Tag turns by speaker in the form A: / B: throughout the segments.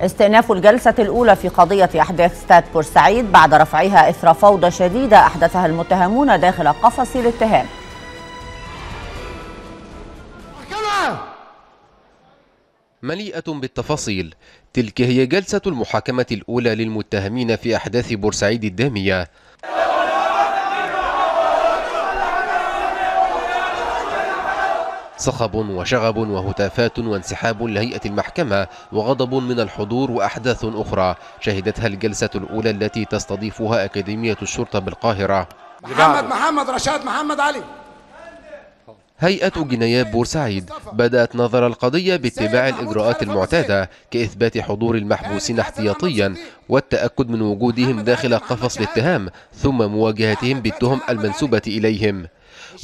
A: استئناف الجلسة الأولى في قضية أحداث استاد بورسعيد بعد رفعها إثر فوضى شديدة أحدثها المتهمون داخل قفص الاتهام.
B: مليئة بالتفاصيل. تلك هي جلسة المحاكمة الأولى للمتهمين في أحداث بورسعيد الدامية صخب وشغب وهتافات وانسحاب لهيئة المحكمة وغضب من الحضور وأحداث أخرى شهدتها الجلسة الأولى التي تستضيفها أكاديمية الشرطة بالقاهرة.
C: محمد محمد رشاد محمد علي.
B: هيئة جنايات بورسعيد بدأت نظر القضية باتباع الإجراءات المعتادة كإثبات حضور المحبوسين احتياطيا والتأكد من وجودهم داخل قفص الاتهام ثم مواجهتهم بالتهم المنسوبة إليهم.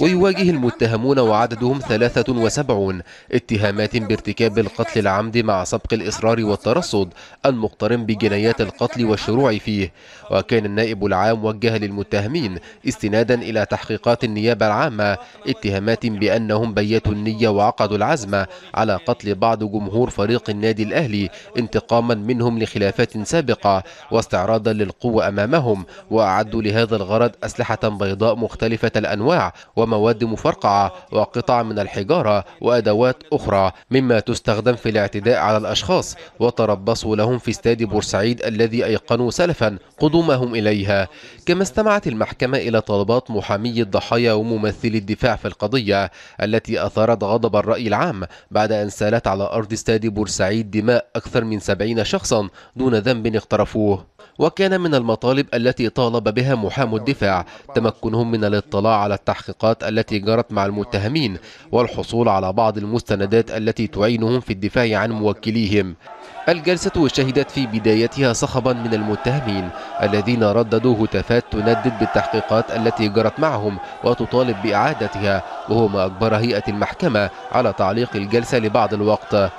B: ويواجه المتهمون وعددهم 73 اتهامات بارتكاب القتل العمد مع سبق الإصرار والترصد المقترن بجنايات القتل والشروع فيه. وكان النائب العام وجه للمتهمين استنادا إلى تحقيقات النيابة العامة اتهامات بأنهم بيتوا النية وعقدوا العزم على قتل بعض جمهور فريق النادي الأهلي انتقاما منهم لخلافات سابقة واستعراضا للقوة أمامهم وأعدوا لهذا الغرض أسلحة بيضاء مختلفة الأنواع ومواد مفرقعة وقطع من الحجارة وأدوات أخرى مما تستخدم في الاعتداء على الأشخاص وتربصوا لهم في استاد بورسعيد الذي أيقنوا سلفا قدومهم إليها. كما استمعت المحكمة إلى طلبات محامي الضحايا وممثلي الدفاع في القضية التي أثارت غضب الرأي العام بعد أن سالت على أرض استاد بورسعيد دماء أكثر من سبعين شخصا دون ذنب اقترفوه. وكان من المطالب التي طالب بها محام الدفاع تمكنهم من الاطلاع على التحقيقات التي جرت مع المتهمين والحصول على بعض المستندات التي تعينهم في الدفاع عن موكليهم. الجلسة شهدت في بدايتها صخبا من المتهمين الذين رددوا هتافات تندد بالتحقيقات التي جرت معهم وتطالب بإعادتها وهو ما أجبر هيئة المحكمة على تعليق الجلسة لبعض الوقت.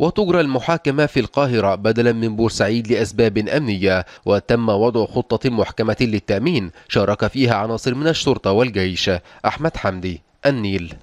B: وتجرى المحاكمة في القاهرة بدلا من بورسعيد لأسباب أمنية وتم وضع خطة محكمة للتأمين شارك فيها عناصر من الشرطة والجيش. أحمد حمدي النيل.